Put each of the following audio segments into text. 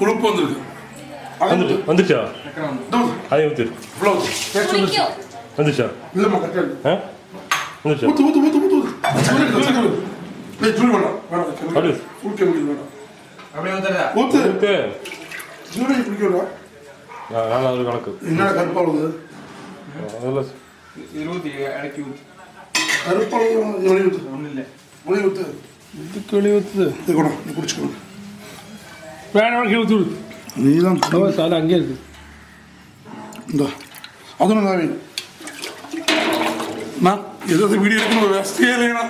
உழுப்பு வந்துருக்கு. வந்துட்டு வந்துச்சா அதையும் ஊத்து வந்துச்சா இல்லைம்மா கரெக்டாக ஆ? வந்துச்சா ஊத்து ஊத்து ஊத்து ஊத்து ஊத்து. தூள் வேண்டாம் வேணாம். கெமிக்கல் ஃபுல் கெமிக்கல் வேண்டாம் அப்படியே வந்துடுறா ஊத்து. ஊத்து. ஜூலை அது கணக்கு. என்ன கருப்பாளுது அதெல்லாம் இது ஊற்றி இறக்கி ஊற்றி கருப்பாளுது வெளியே ஊத்து. ஒன்றும் இல்லை. வெளியே ஊத்து. இதுக்கு இது கூட நீ குடிச்சுக்கோ. வேணாம் கீழே விடு. நீ தான் அவ்வளோ சாலை அங்கேயே இருக்குது இந்த அதுவும் நல்லா வேணும் நான் ஏதாவது வீடியோ எடுக்கணும் வேஸ்டே இல்லையா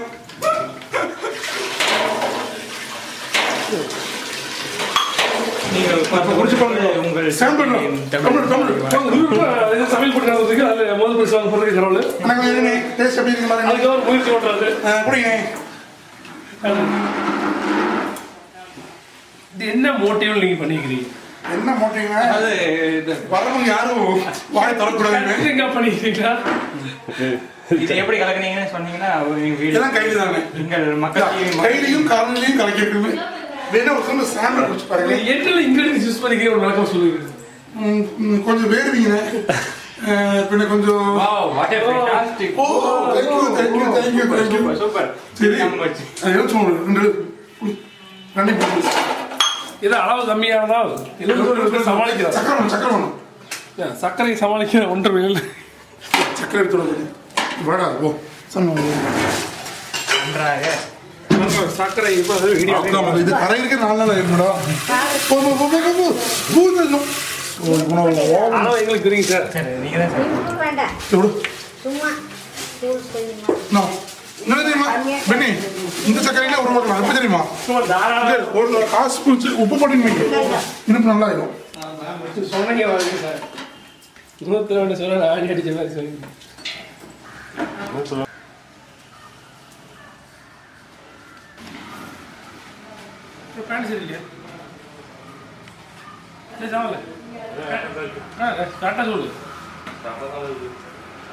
சமையல் பண்ணுறதுக்கு அதில் முதல் பரிசு வாங்க போகிறதுக்கு கடவுள் இருக்கு அதுக்காக முயற்சி பண்ணுறது இது என்ன மோட்டிவ் நீங்கள் பண்ணிக்கிறீங்க? என்ன மாட்டீங்க அது வரவங்க யாரும் வாய் தரக்கூடாதுங்க எங்க பண்ணிக்கிறீங்களா? இது எப்படி கலக்குனீங்கன்னு சொன்னீங்கன்னா இதெல்லாம் கைது தானே மக்கள் கையிலையும் காலையிலையும் கலக்கிட்டு வேணா ஒரு சொல்ல சாம்பிள் குடிச்சு பாருங்க. என்னென்ன இன்கிரீடியன்ஸ் யூஸ் பண்ணிக்கிறீங்க? ஒரு விளக்கம் சொல்லுங்க. கொஞ்சம் வேறுவீங்க. பின்ன கொஞ்சம் வாவ் வாட் எ இது அளவு கம்மியானதா? எழுபது சமாளிக்கிறார் சக்கரை வேணும் சக்கரை வேணும் ஏன், சர்க்கரை சமாளிக்கிற ஒன்றரை வேல் சக்கரை எடுத்து வேடா ஓ நன்றாக. சர்க்கரை இது கரையிலுக்கு நாலு நாள் ஆயிருக்குடா எங்களுக்கு தெரியுங்க சார். நீங்கள் தான் சார். நான் என்ன தெரியுமா? பெண்ணி இந்த சக்கரையில உருவாக்கலாம் எப்படி தெரியுமா? சும்மா தாராளமா இது ஒரு காசு பிடிச்சி உப்பு போட்டு இனிப்பு நல்லா ஆயிடும் சொன்னீங்க சார் இருபத்தி ரெண்டு சொல்ல ஆடி அடிச்ச மாதிரி சொல்லுங்க பேண்ட் சரியில்லையா சரி சாமல ஆ கரெக்டாக சொல்லு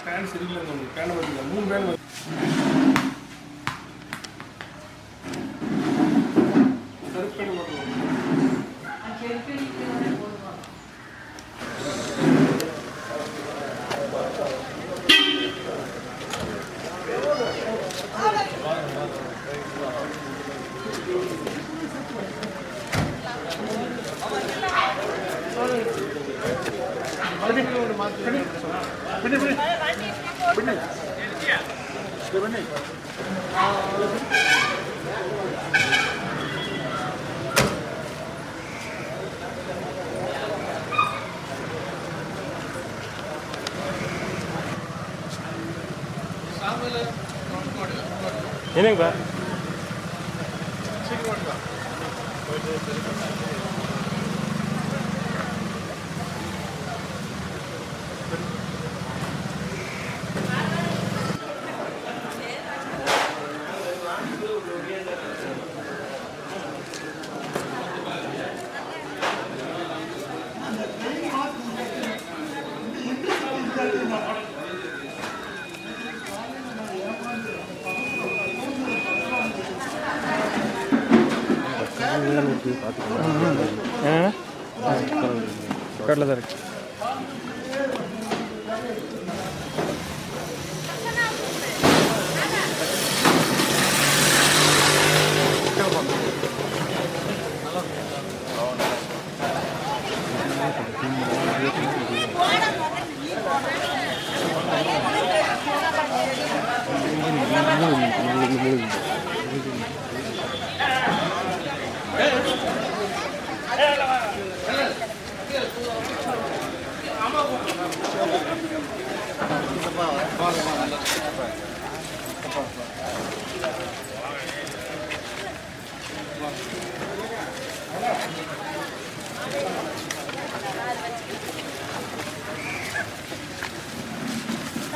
பேண்ட் சரியில்லை உங்களுக்கு பேண்ட் பார்த்தீங்க மூணு பேண்ட் ಏನೇನು ಬಾ?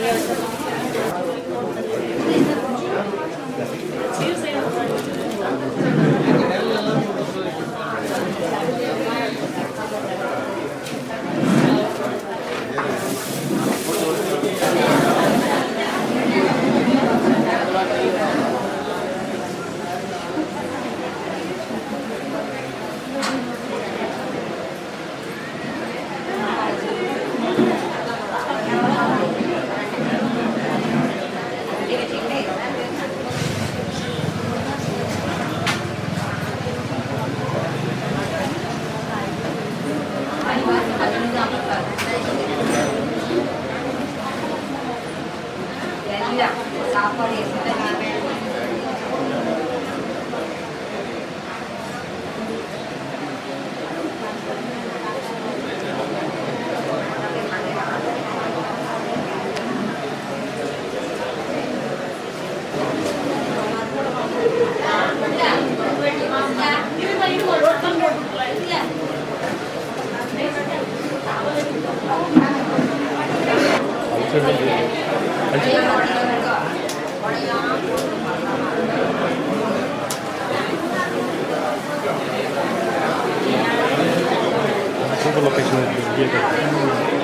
你有什么 லொக்கேஷன் இருக்கு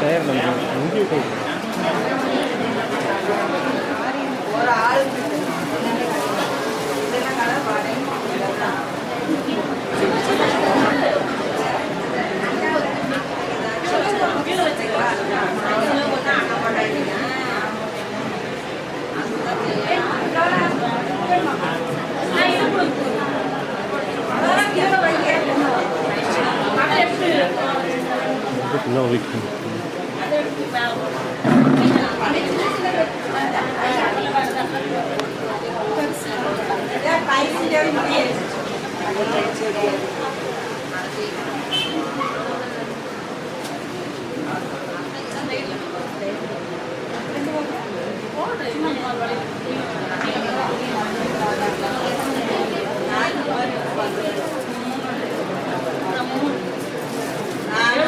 சேர் நம்ம இங்கேயே não vi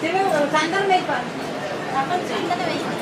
Tenemos que cantar, me Cantar, me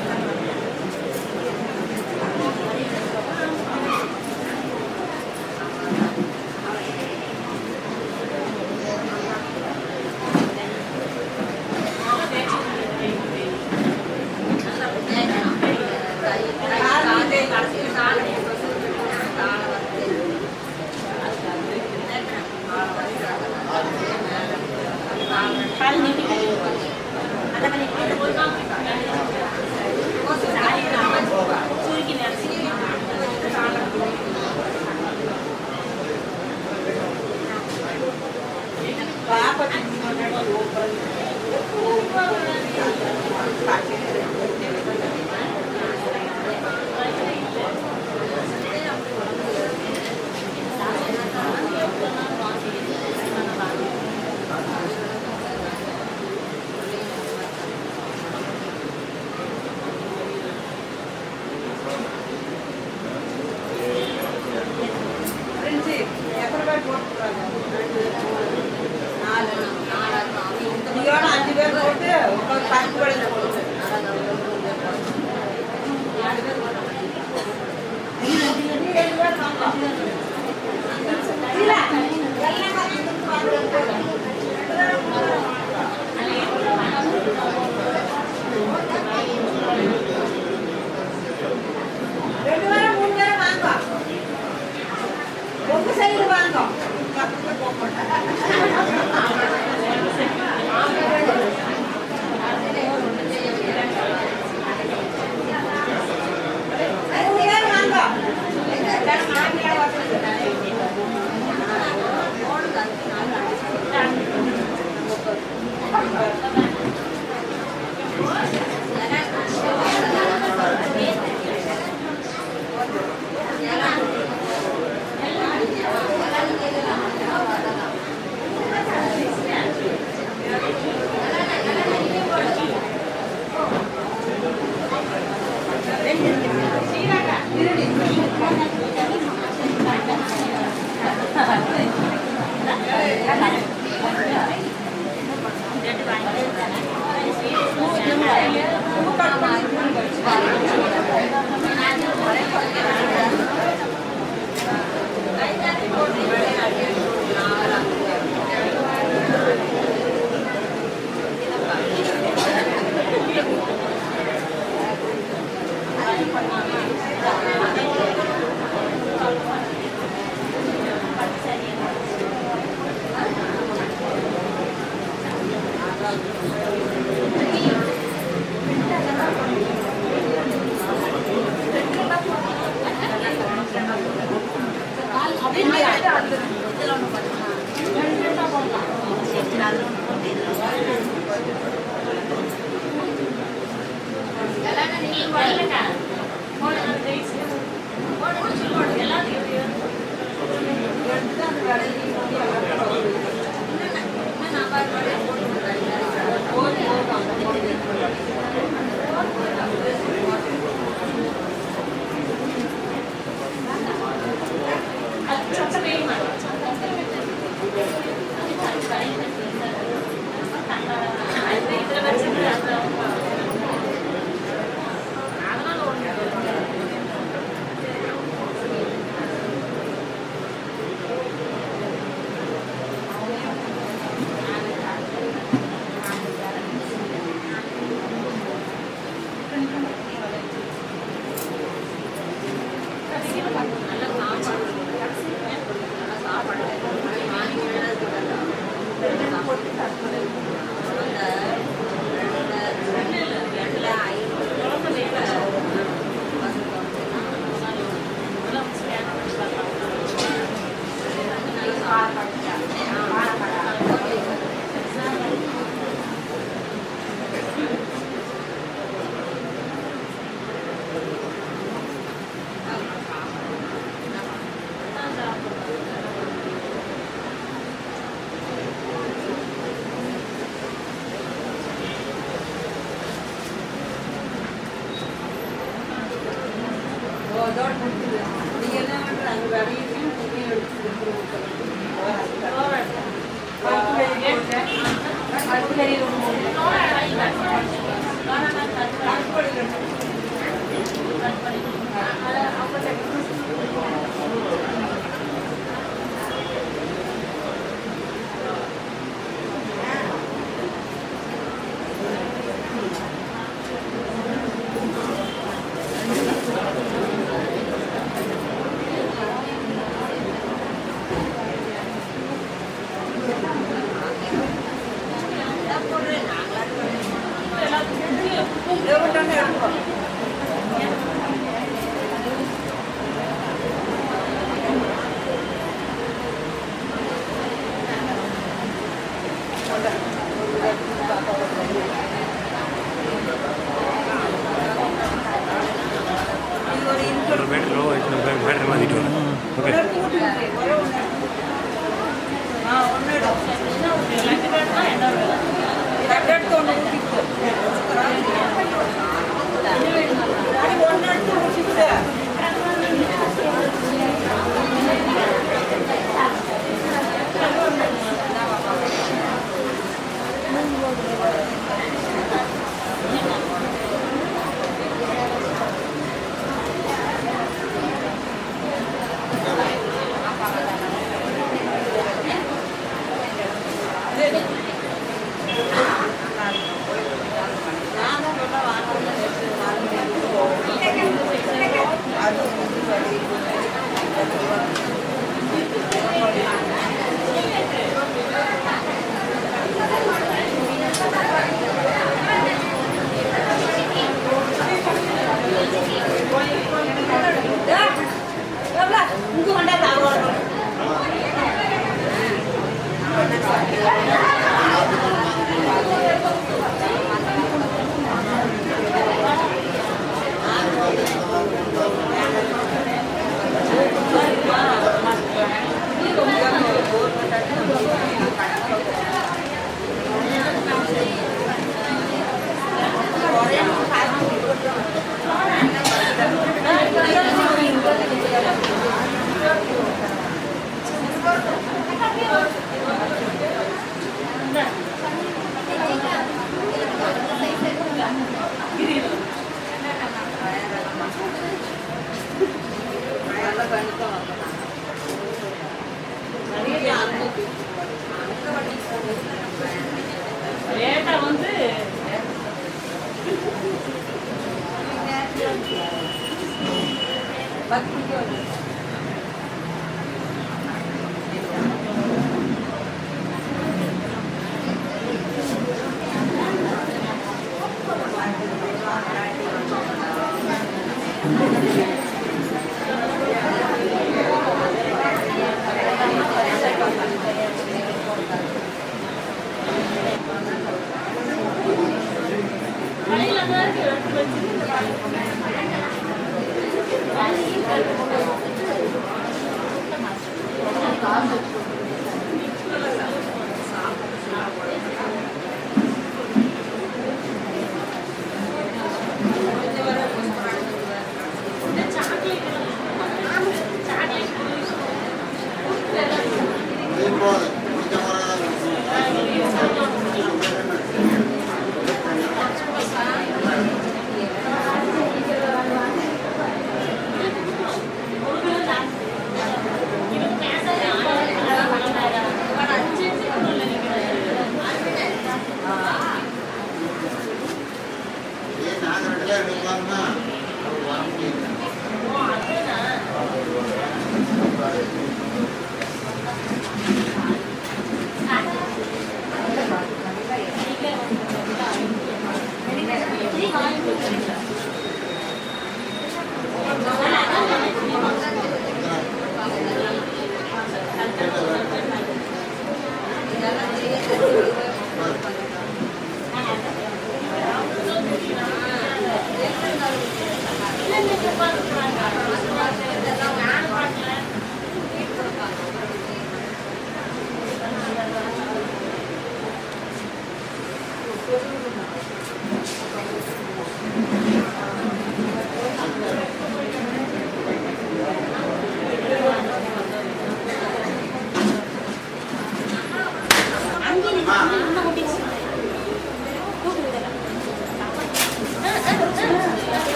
Eu queria Pereira Mundo.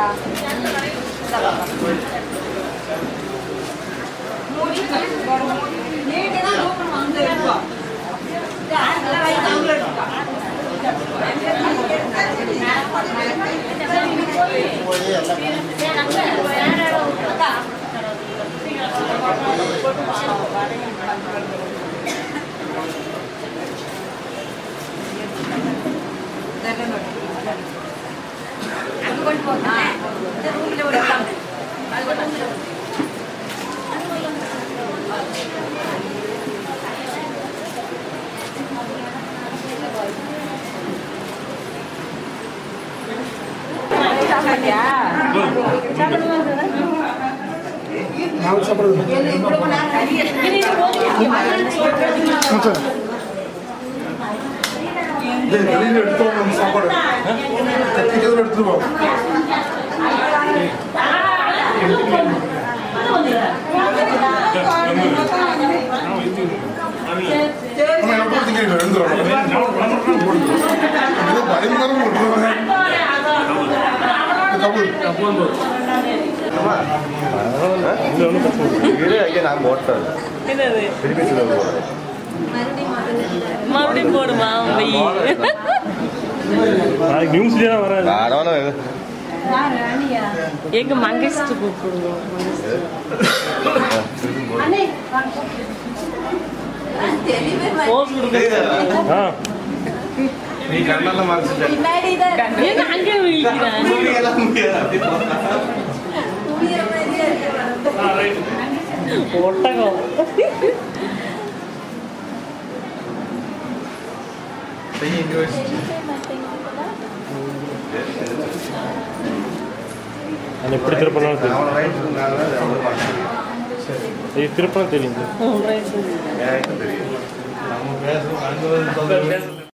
அங்க கொண்டு போங்க இந்த ரூம்ல ஒரு அது இங்கே ஒன்றும் பிரச்சனை இல்லை இது ஐயா நான் போட்டேன் என்னது? திருப்பி சொல்ல போகிறேன் மறுபடியும் போடுமா நாளைக்கு நியூஸ்லேயே தான் வராது. ஆடவன எங்க மங்கேஷ்டு ஏங்க அங்கே விழிக்கிறேன் முடியாது ஒட்டகம் நான் எப்படி திருப்பினாலும் தெரியும். இது திருப்பினா தெரியும். எனக்கு தெரியும்